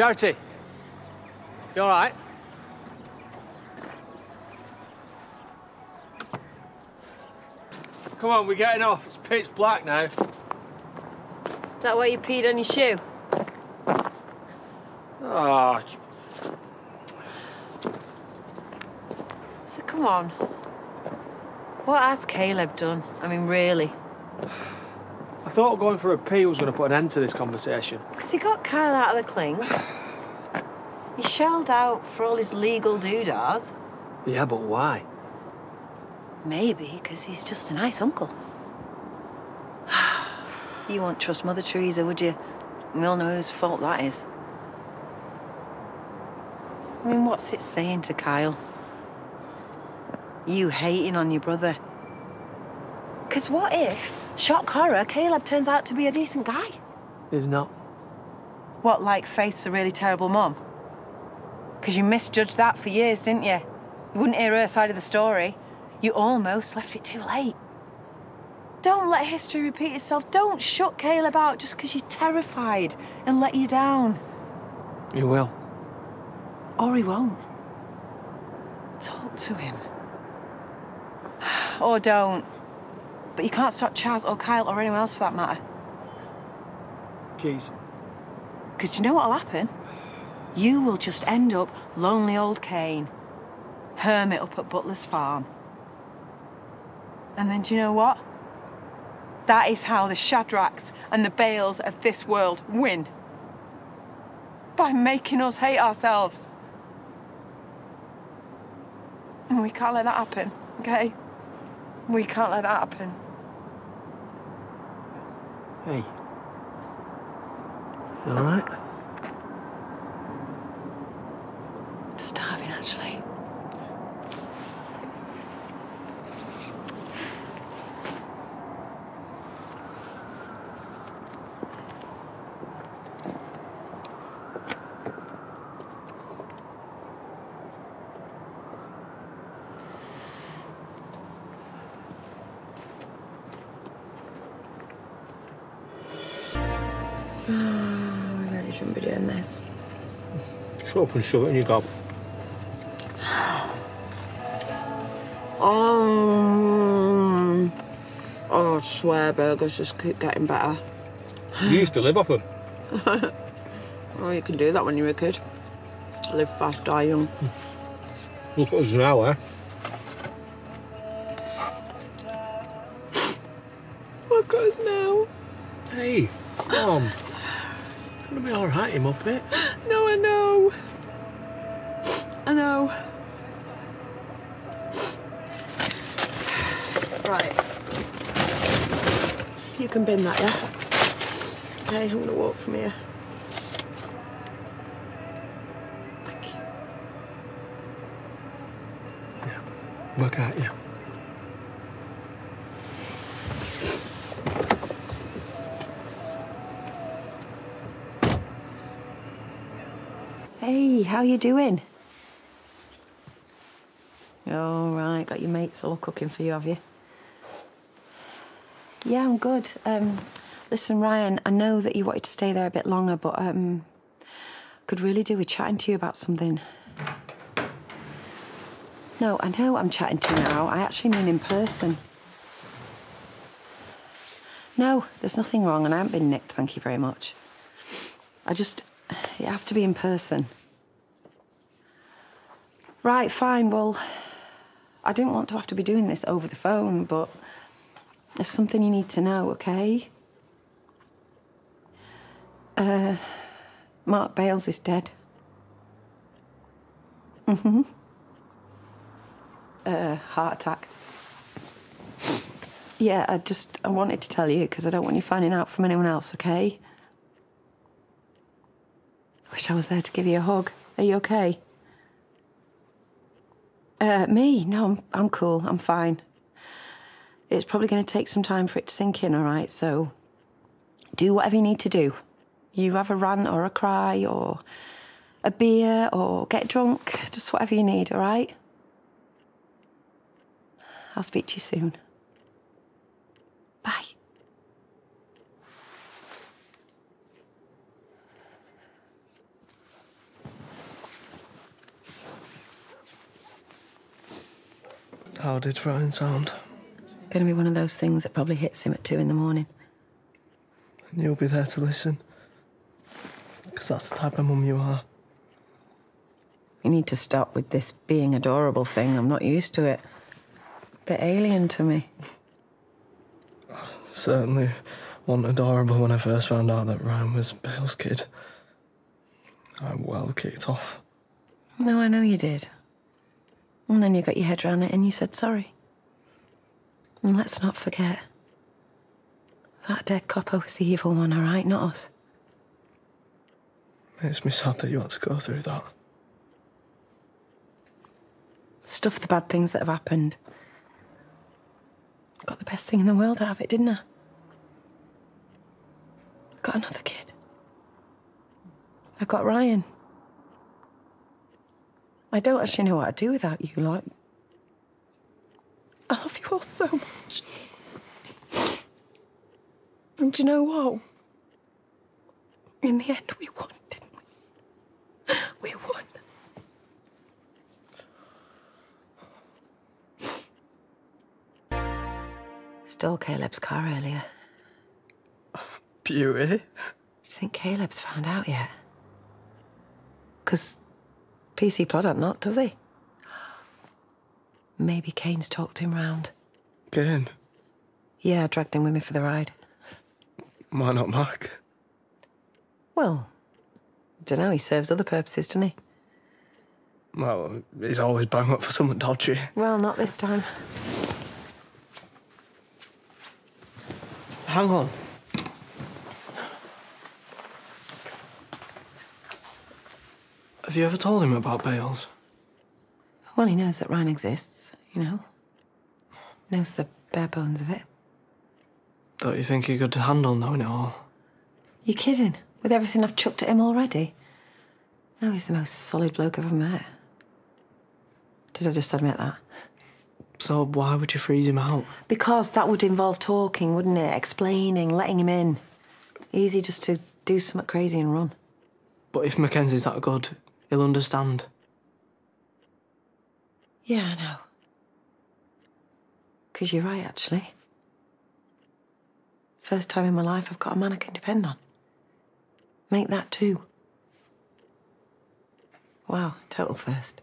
Charity, you all right? Come on, we're getting off. It's pitch black now. Is that why you peed on your shoe? Oh, So come on. What has Caleb done? I mean, really? I thought going for a pee was going to put an end to this conversation. Because he got Kyle out of the clink. He shelled out for all his legal doodads. Yeah, but why? Maybe because he's just a nice uncle. you won't trust Mother Teresa, would you? We all know whose fault that is. I mean, what's it saying to Kyle? You hating on your brother. Because what if, shock horror, Caleb turns out to be a decent guy? He's not. What, like Faith's a really terrible mom? Because you misjudged that for years, didn't you? You wouldn't hear her side of the story. You almost left it too late. Don't let history repeat itself. Don't shut Caleb out just because you're terrified and let you down. You will. Or he won't. Talk to him. Or don't. But you can't stop Chas or Kyle or anyone else for that matter. Keys. Because do you know what'll happen? You will just end up lonely old Cain, hermit up at Butler's farm. And then do you know what? That is how the Shadrachs and the Bails of this world win. By making us hate ourselves. And we can't let that happen, okay? We can't let that happen. Hey. You all right? Starving, actually. Oh, we really shouldn't be doing this. Shut up and shove it in your gob. Um, oh, I swear burgers just keep getting better. You used to live off them. Oh, you can do that when you're a kid. Live fast, die young. Look at us now, eh? Look at us now. Hey, Mom. Gonna be all right, you muppet. No, I know. I know. Right. You can bin that, yeah? Okay, I'm gonna walk from here. Thank you. Back at you. Hey, how you doing? All right, got your mates all cooking for you, have you? Yeah, I'm good. Um, listen, Ryan, I know that you wanted to stay there a bit longer, but um, could really do with chatting to you about something. No, I know I'm chatting to you now. I actually mean in person. No, there's nothing wrong, and I haven't been nicked, thank you very much. I just. It has to be in person. Right, fine. Well, I didn't want to have to be doing this over the phone, but there's something you need to know, okay? Uh, Mark Bails is dead. Mm-hmm. Uh, heart attack. Yeah, I just I wanted to tell you because I don't want you finding out from anyone else, okay? Wish I was there to give you a hug. Are you okay? Uh, me? No, I'm, I'm cool. I'm fine. It's probably going to take some time for it to sink in, all right? So do whatever you need to do. You have a rant or a cry or a beer or get drunk, just whatever you need, all right? I'll speak to you soon. I did Ryan sound. Gonna be one of those things that probably hits him at two in the morning. And you'll be there to listen. Because that's the type of mum you are. You need to stop with this being adorable thing. I'm not used to it. Bit alien to me. Certainly wasn't adorable when I first found out that Ryan was Bails' kid. I well kicked off. No, I know you did. And then you got your head around it and you said sorry. And let's not forget. That dead copper was the evil one, all right, not us. Makes me sad that you had to go through that. Stuff the bad things that have happened. Got the best thing in the world out of it, didn't I? Got another kid. I got Ryan. I don't actually know what I'd do without you, like. I love you all so much. And do you know what? In the end, we won, didn't we? We won. Stole Caleb's car earlier. Beauty? Do you think Caleb's found out yet? Because PC Plod hasn't does he? Maybe Cain's talked him round. Again? Yeah, I dragged him with me for the ride. Why not Mark? Well, dunno, he serves other purposes, doesn't he? Well, he's always bang up for something dodgy. Well, not this time. Hang on. Have you ever told him about Bails? Well, he knows that Ryan exists, you know. Knows the bare bones of it. Don't you think he could handle knowing it all? You're kidding? With everything I've chucked at him already? No, he's the most solid bloke I've ever met. Did I just admit that? So why would you freeze him out? Because that would involve talking, wouldn't it? Explaining, letting him in. Easy just to do something crazy and run. But if Mackenzie's that good, he'll understand. Yeah, I know. Because you're right, actually. First time in my life I've got a man I can depend on. Make that two. Wow, total first.